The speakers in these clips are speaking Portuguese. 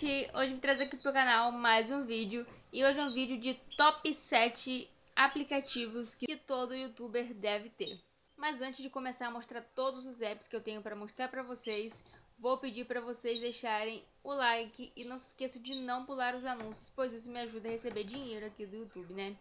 gente! Hoje vim trazer aqui pro canal mais um vídeo e hoje é um vídeo de top 7 aplicativos que todo youtuber deve ter. Mas antes de começar a mostrar todos os apps que eu tenho para mostrar para vocês, vou pedir para vocês deixarem o like e não se esqueça de não pular os anúncios, pois isso me ajuda a receber dinheiro aqui do YouTube, né?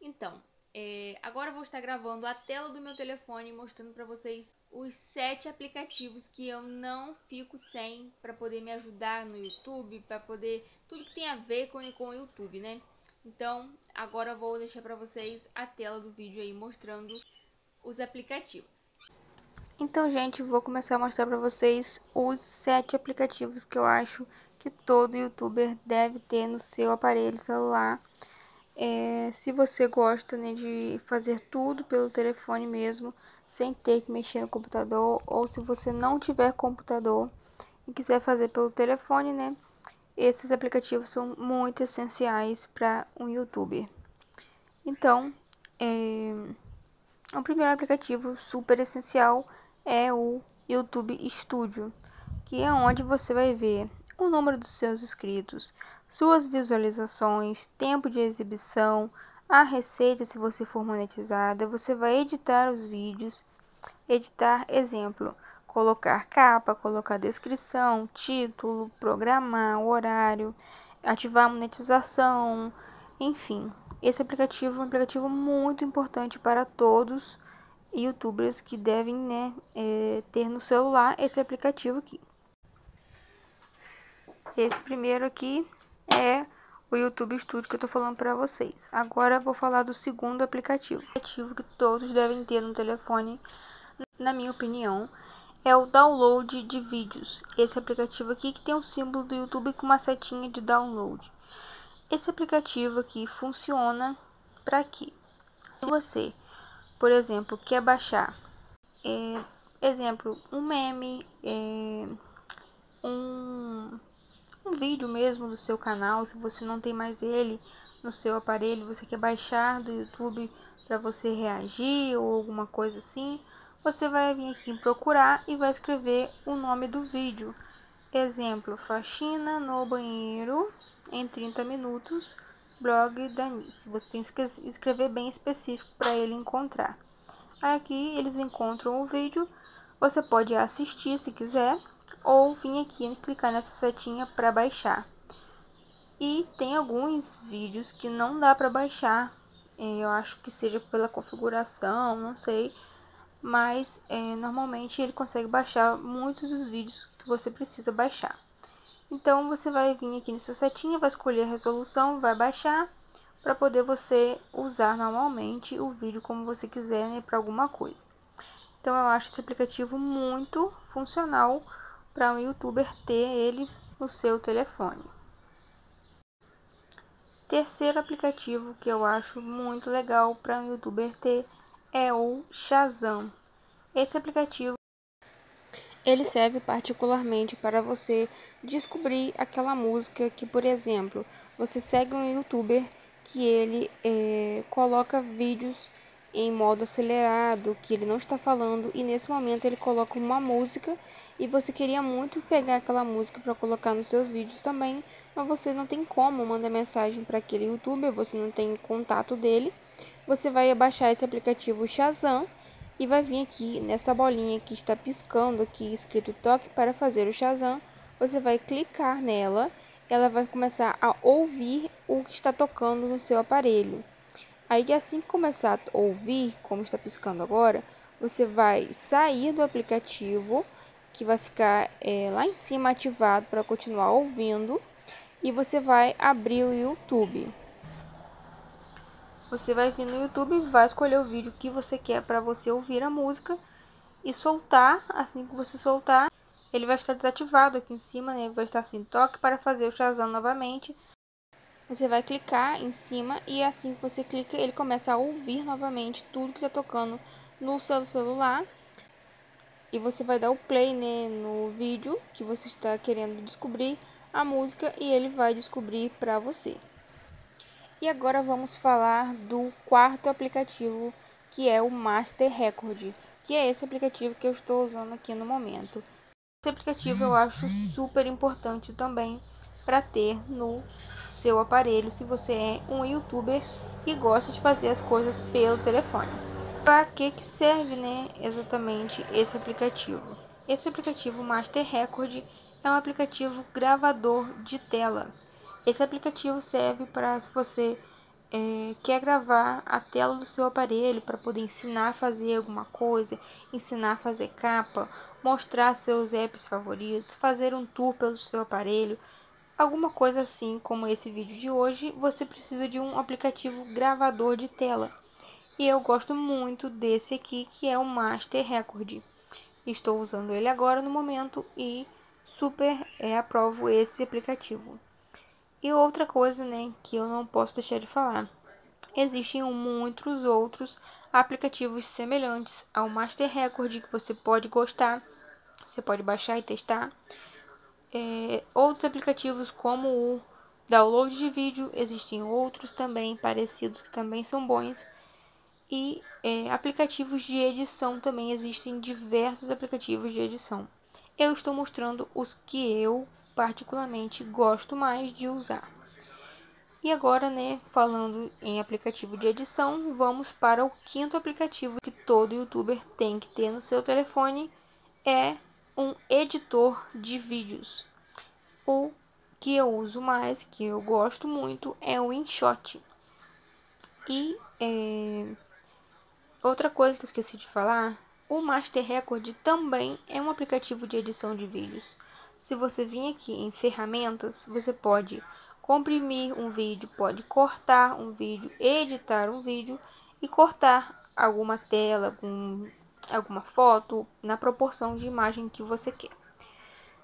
Então, é, agora eu vou estar gravando a tela do meu telefone mostrando para vocês os sete aplicativos que eu não fico sem para poder me ajudar no YouTube, para poder tudo que tem a ver com, com o YouTube, né? Então, agora eu vou deixar para vocês a tela do vídeo aí mostrando os aplicativos. Então, gente, vou começar a mostrar para vocês os sete aplicativos que eu acho que todo youtuber deve ter no seu aparelho celular é, se você gosta né, de fazer tudo pelo telefone mesmo, sem ter que mexer no computador, ou se você não tiver computador e quiser fazer pelo telefone, né? Esses aplicativos são muito essenciais para um youtuber. Então, é, o primeiro aplicativo super essencial é o YouTube Studio, que é onde você vai ver o número dos seus inscritos, suas visualizações, tempo de exibição, a receita se você for monetizada, você vai editar os vídeos, editar exemplo, colocar capa, colocar descrição, título, programar horário, ativar a monetização, enfim. Esse aplicativo é um aplicativo muito importante para todos youtubers que devem né, é, ter no celular esse aplicativo aqui. Esse primeiro aqui é o YouTube Studio que eu tô falando para vocês. Agora vou falar do segundo aplicativo. Aplicativo que todos devem ter no telefone, na minha opinião, é o download de vídeos. Esse aplicativo aqui que tem o símbolo do YouTube com uma setinha de download. Esse aplicativo aqui funciona para quê? Se você, por exemplo, quer baixar, é, exemplo, um meme, é, um um vídeo mesmo do seu canal, se você não tem mais ele no seu aparelho, você quer baixar do YouTube para você reagir ou alguma coisa assim, você vai vir aqui em procurar e vai escrever o nome do vídeo. Exemplo, faxina no banheiro em 30 minutos, blog da Nice. Você tem que escrever bem específico para ele encontrar. Aqui eles encontram o vídeo, você pode assistir se quiser, ou vir aqui e clicar nessa setinha para baixar. E tem alguns vídeos que não dá para baixar, é, eu acho que seja pela configuração, não sei, mas é, normalmente ele consegue baixar muitos dos vídeos que você precisa baixar. Então você vai vir aqui nessa setinha, vai escolher a resolução, vai baixar para poder você usar normalmente o vídeo como você quiser né, para alguma coisa. Então eu acho esse aplicativo muito funcional para um youtuber ter ele no seu telefone. Terceiro aplicativo que eu acho muito legal para um youtuber ter é o Shazam. Esse aplicativo ele serve particularmente para você descobrir aquela música que, por exemplo, você segue um youtuber que ele é, coloca vídeos em modo acelerado, que ele não está falando, e nesse momento ele coloca uma música e você queria muito pegar aquela música para colocar nos seus vídeos também, mas você não tem como mandar mensagem para aquele youtuber, você não tem contato dele. Você vai baixar esse aplicativo Shazam e vai vir aqui nessa bolinha que está piscando aqui escrito toque para fazer o Shazam. Você vai clicar nela, ela vai começar a ouvir o que está tocando no seu aparelho. Aí assim que começar a ouvir, como está piscando agora, você vai sair do aplicativo que vai ficar é, lá em cima ativado para continuar ouvindo e você vai abrir o YouTube. Você vai vir no YouTube, vai escolher o vídeo que você quer para você ouvir a música e soltar. Assim que você soltar, ele vai estar desativado aqui em cima, né? Vai estar assim, toque para fazer o Shazam novamente. Você vai clicar em cima e assim que você clica, ele começa a ouvir novamente tudo que está tocando no seu celular e você vai dar o play né, no vídeo que você está querendo descobrir a música e ele vai descobrir para você. E agora vamos falar do quarto aplicativo que é o Master Record, que é esse aplicativo que eu estou usando aqui no momento. Esse aplicativo eu acho super importante também para ter no seu aparelho se você é um youtuber e gosta de fazer as coisas pelo telefone. Para que, que serve né, exatamente esse aplicativo? Esse aplicativo Master Record é um aplicativo gravador de tela. Esse aplicativo serve para se você é, quer gravar a tela do seu aparelho para poder ensinar a fazer alguma coisa, ensinar a fazer capa, mostrar seus apps favoritos, fazer um tour pelo seu aparelho, alguma coisa assim como esse vídeo de hoje, você precisa de um aplicativo gravador de tela. E eu gosto muito desse aqui, que é o Master Record. Estou usando ele agora no momento e super é, aprovo esse aplicativo. E outra coisa, né, que eu não posso deixar de falar. Existem muitos outros aplicativos semelhantes ao Master Record que você pode gostar, você pode baixar e testar. É, outros aplicativos como o download de vídeo, existem outros também parecidos que também são bons. E é, aplicativos de edição também existem diversos aplicativos de edição. Eu estou mostrando os que eu particularmente gosto mais de usar. E agora, né, falando em aplicativo de edição, vamos para o quinto aplicativo que todo youtuber tem que ter no seu telefone, é um editor de vídeos. O que eu uso mais, que eu gosto muito, é o InShot. E é... outra coisa que eu esqueci de falar, o Master Record também é um aplicativo de edição de vídeos. Se você vir aqui em ferramentas, você pode comprimir um vídeo, pode cortar um vídeo, editar um vídeo e cortar alguma tela, algum, alguma foto na proporção de imagem que você quer.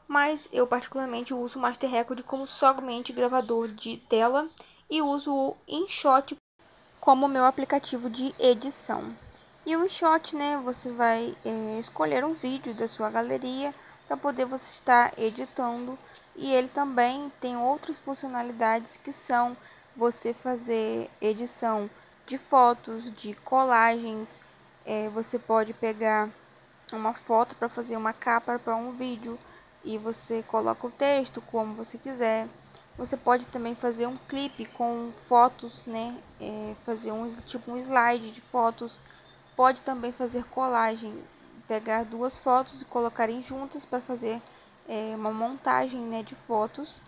Mas eu particularmente uso o Master Record como somente gravador de tela e uso o InShot como meu aplicativo de edição. E o InShot, né, você vai é, escolher um vídeo da sua galeria para poder você estar editando. E ele também tem outras funcionalidades que são você fazer edição de fotos, de colagens. É, você pode pegar uma foto para fazer uma capa para um vídeo e você coloca o texto como você quiser. Você pode também fazer um clipe com fotos, né? É, fazer um tipo um slide de fotos. Pode também fazer colagem pegar duas fotos e colocarem juntas para fazer é, uma montagem né, de fotos.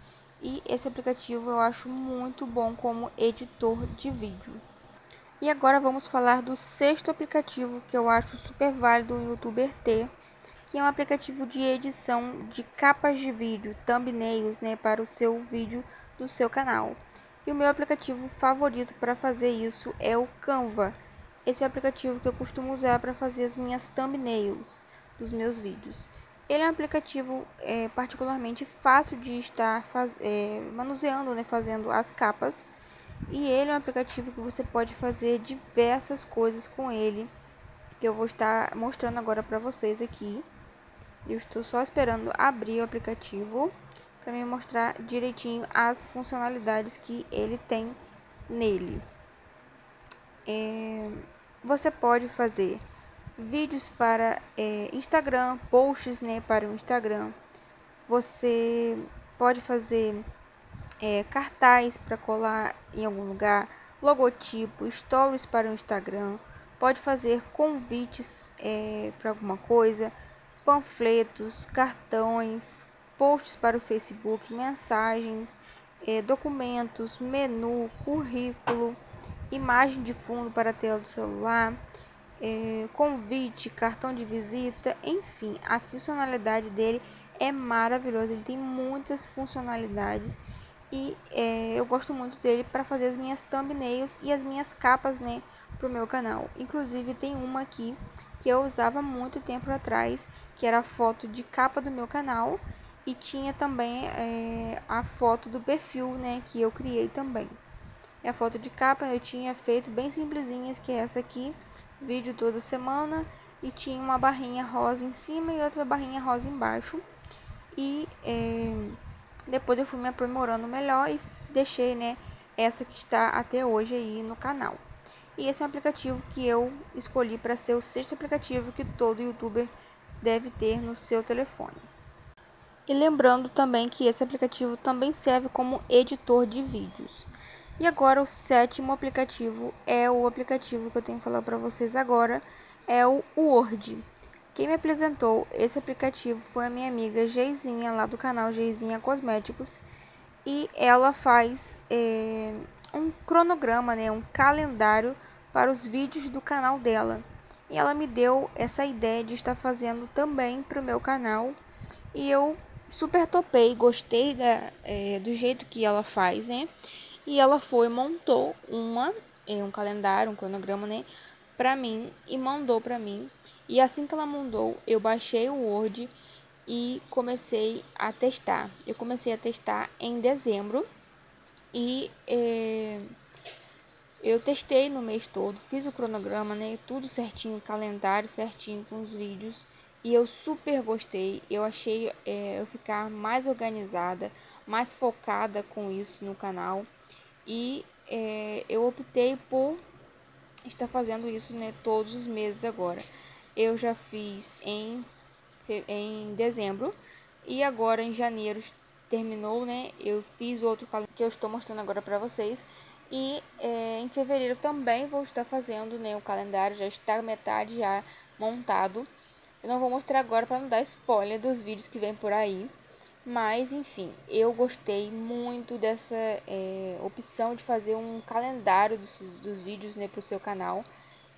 E esse aplicativo eu acho muito bom como editor de vídeo. E agora vamos falar do sexto aplicativo que eu acho super válido o youtuber ter, que é um aplicativo de edição de capas de vídeo, thumbnails, né, para o seu vídeo do seu canal. E o meu aplicativo favorito para fazer isso é o Canva. Esse é o aplicativo que eu costumo usar para fazer as minhas thumbnails dos meus vídeos. Ele é um aplicativo é, particularmente fácil de estar faz, é, manuseando, né, fazendo as capas. E ele é um aplicativo que você pode fazer diversas coisas com ele, que eu vou estar mostrando agora para vocês aqui. Eu estou só esperando abrir o aplicativo para me mostrar direitinho as funcionalidades que ele tem nele. É, você pode fazer vídeos para é, Instagram, posts né, para o Instagram. Você pode fazer é, cartaz para colar em algum lugar, logotipo, stories para o Instagram. Pode fazer convites é, para alguma coisa, panfletos, cartões, posts para o Facebook, mensagens, é, documentos, menu, currículo imagem de fundo para a tela do celular, é, convite, cartão de visita, enfim, a funcionalidade dele é maravilhosa. Ele tem muitas funcionalidades e é, eu gosto muito dele para fazer as minhas thumbnails e as minhas capas, né, para o meu canal. Inclusive tem uma aqui que eu usava muito tempo atrás, que era a foto de capa do meu canal e tinha também é, a foto do perfil, né, que eu criei também. E a foto de capa eu tinha feito bem simplesinhas, que é essa aqui, vídeo toda semana, e tinha uma barrinha rosa em cima e outra barrinha rosa embaixo. E é, depois eu fui me aprimorando melhor e deixei, né, essa que está até hoje aí no canal. E esse é um aplicativo que eu escolhi para ser o sexto aplicativo que todo youtuber deve ter no seu telefone. E lembrando também que esse aplicativo também serve como editor de vídeos. E agora o sétimo aplicativo é o aplicativo que eu tenho que falar para vocês agora, é o Word. Quem me apresentou esse aplicativo foi a minha amiga Geizinha, lá do canal Geizinha Cosméticos, e ela faz é, um cronograma, né, um calendário para os vídeos do canal dela. E ela me deu essa ideia de estar fazendo também para o meu canal. E eu super topei, gostei da, é, do jeito que ela faz, né? E ela foi, montou uma, é, um calendário, um cronograma, né? Pra mim e mandou pra mim. E assim que ela mandou, eu baixei o Word e comecei a testar. Eu comecei a testar em dezembro e é, eu testei no mês todo, fiz o cronograma, né? Tudo certinho, calendário certinho com os vídeos e eu super gostei. Eu achei é, eu ficar mais organizada, mais focada com isso no canal e é, eu optei por estar fazendo isso né, todos os meses agora. Eu já fiz em, em dezembro e agora em janeiro terminou, né? Eu fiz outro que eu estou mostrando agora para vocês e é, em fevereiro também vou estar fazendo né, o calendário, já está metade já montado. Eu não vou mostrar agora para não dar spoiler dos vídeos que vem por aí. Mas, enfim, eu gostei muito dessa é, opção de fazer um calendário dos, dos vídeos né, para o seu canal.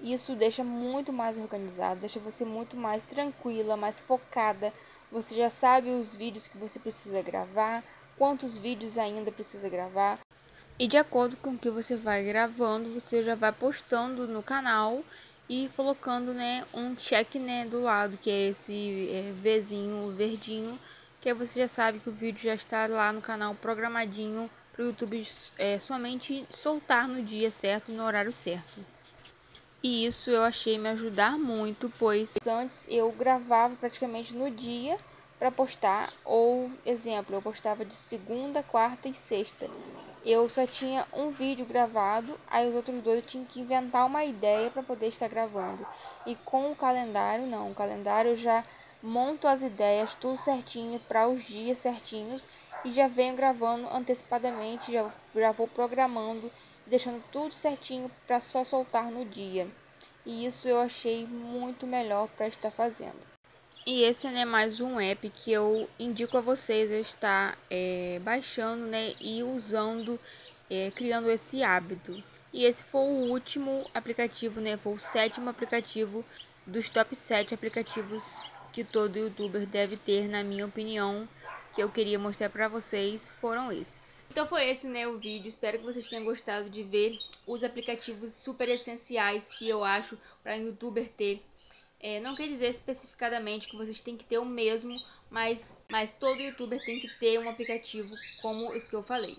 Isso deixa muito mais organizado, deixa você muito mais tranquila, mais focada. Você já sabe os vídeos que você precisa gravar, quantos vídeos ainda precisa gravar. E de acordo com o que você vai gravando, você já vai postando no canal e colocando né, um check né, do lado, que é esse é, Vzinho verdinho que você já sabe que o vídeo já está lá no canal programadinho para o YouTube é, somente soltar no dia certo, no horário certo. E isso eu achei me ajudar muito, pois antes eu gravava praticamente no dia para postar, ou exemplo, eu postava de segunda, quarta e sexta. Eu só tinha um vídeo gravado, aí os outros dois eu tinha que inventar uma ideia para poder estar gravando. E com o calendário, não, o calendário eu já monto as ideias tudo certinho para os dias certinhos e já venho gravando antecipadamente, já, já vou programando, deixando tudo certinho para só soltar no dia. E isso eu achei muito melhor para estar fazendo. E esse é né, mais um app que eu indico a vocês estar é, baixando né, e usando, é, criando esse hábito. E esse foi o último aplicativo, né, foi o sétimo aplicativo dos top 7 aplicativos que todo youtuber deve ter, na minha opinião, que eu queria mostrar pra vocês, foram esses. Então foi esse, né, o vídeo. Espero que vocês tenham gostado de ver os aplicativos super essenciais que eu acho para youtuber ter. É, não quer dizer especificadamente que vocês têm que ter o mesmo, mas, mas todo youtuber tem que ter um aplicativo como os que eu falei.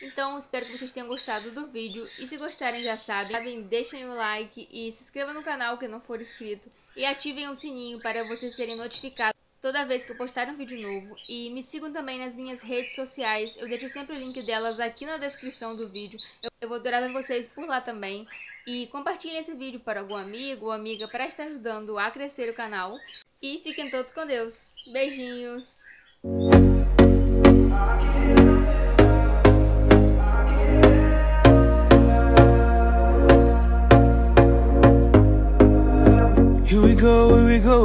Então, espero que vocês tenham gostado do vídeo. E se gostarem, já sabem, deixem o like e se inscrevam no canal que não for inscrito. E ativem o sininho para vocês serem notificados toda vez que eu postar um vídeo novo. E me sigam também nas minhas redes sociais. Eu deixo sempre o link delas aqui na descrição do vídeo. Eu, eu vou adorar ver vocês por lá também. E compartilhem esse vídeo para algum amigo ou amiga para estar ajudando a crescer o canal. E fiquem todos com Deus. Beijinhos! Here we go, here we go.